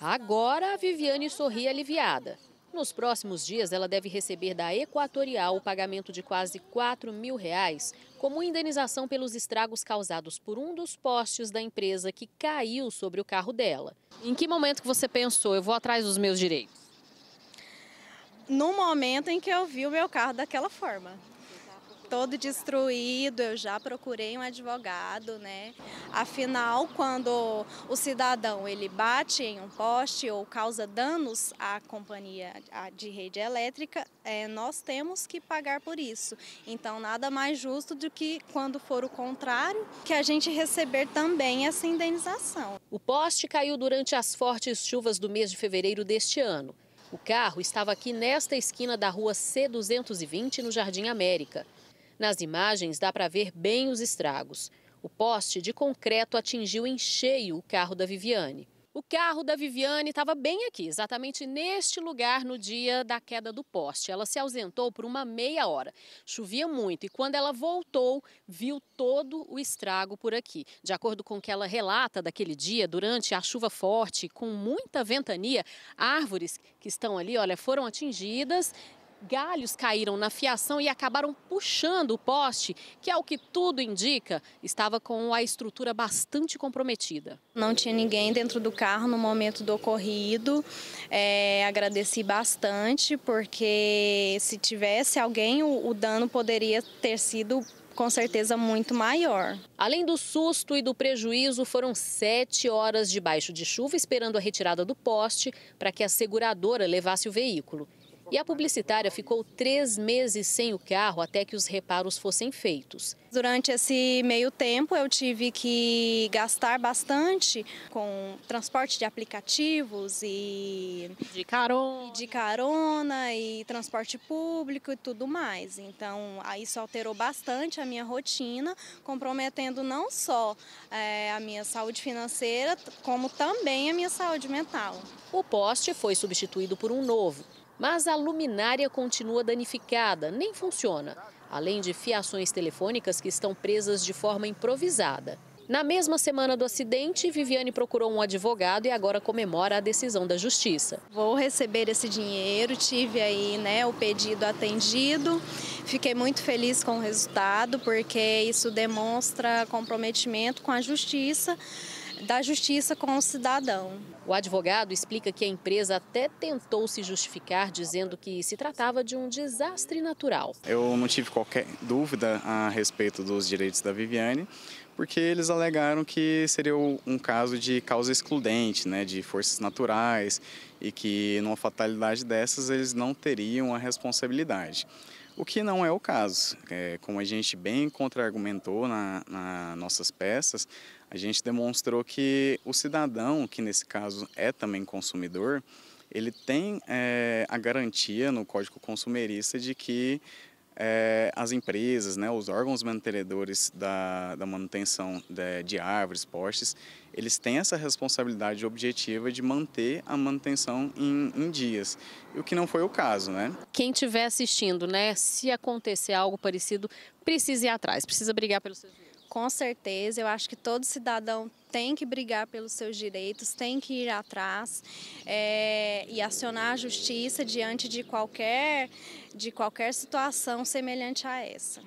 Agora a Viviane sorri aliviada. Nos próximos dias, ela deve receber da Equatorial o pagamento de quase 4 mil reais como indenização pelos estragos causados por um dos postes da empresa que caiu sobre o carro dela. Em que momento que você pensou, eu vou atrás dos meus direitos? No momento em que eu vi o meu carro daquela forma todo destruído, eu já procurei um advogado, né? Afinal, quando o cidadão ele bate em um poste ou causa danos à companhia de rede elétrica, é, nós temos que pagar por isso. Então, nada mais justo do que quando for o contrário, que a gente receber também essa indenização. O poste caiu durante as fortes chuvas do mês de fevereiro deste ano. O carro estava aqui nesta esquina da rua C220, no Jardim América. Nas imagens dá para ver bem os estragos. O poste de concreto atingiu em cheio o carro da Viviane. O carro da Viviane estava bem aqui, exatamente neste lugar no dia da queda do poste. Ela se ausentou por uma meia hora. Chovia muito e quando ela voltou, viu todo o estrago por aqui. De acordo com o que ela relata daquele dia, durante a chuva forte, com muita ventania, árvores que estão ali, olha, foram atingidas galhos caíram na fiação e acabaram puxando o poste, que, ao que tudo indica, estava com a estrutura bastante comprometida. Não tinha ninguém dentro do carro no momento do ocorrido. É, agradeci bastante, porque se tivesse alguém, o, o dano poderia ter sido com certeza muito maior. Além do susto e do prejuízo, foram sete horas debaixo de chuva esperando a retirada do poste para que a seguradora levasse o veículo. E a publicitária ficou três meses sem o carro até que os reparos fossem feitos. Durante esse meio tempo, eu tive que gastar bastante com transporte de aplicativos e de carona, e de carona e transporte público e tudo mais. Então, isso alterou bastante a minha rotina, comprometendo não só é, a minha saúde financeira, como também a minha saúde mental. O poste foi substituído por um novo mas a luminária continua danificada, nem funciona, além de fiações telefônicas que estão presas de forma improvisada. Na mesma semana do acidente, Viviane procurou um advogado e agora comemora a decisão da justiça. Vou receber esse dinheiro, tive aí né, o pedido atendido. Fiquei muito feliz com o resultado, porque isso demonstra comprometimento com a justiça da justiça com o cidadão. O advogado explica que a empresa até tentou se justificar, dizendo que se tratava de um desastre natural. Eu não tive qualquer dúvida a respeito dos direitos da Viviane, porque eles alegaram que seria um caso de causa excludente, né, de forças naturais, e que numa fatalidade dessas eles não teriam a responsabilidade. O que não é o caso. É, como a gente bem contra-argumentou nas na nossas peças, a gente demonstrou que o cidadão, que nesse caso é também consumidor, ele tem é, a garantia no Código Consumerista de que é, as empresas, né, os órgãos mantenedores da, da manutenção de, de, árvores, postes, eles têm essa responsabilidade objetiva de manter a manutenção em, em dias, o que não foi o caso, né? Quem estiver assistindo, né, se acontecer algo parecido, precisa ir atrás, precisa brigar pelos seus direitos. Com certeza, eu acho que todo cidadão tem que brigar pelos seus direitos, tem que ir atrás é, e acionar a justiça diante de qualquer, de qualquer situação semelhante a essa.